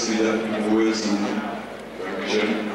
See that in words and.